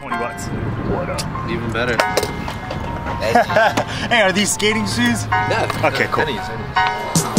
20 bucks. What up? Even better. hey, are these skating shoes? Yeah. Okay, cool. Pennies, pennies.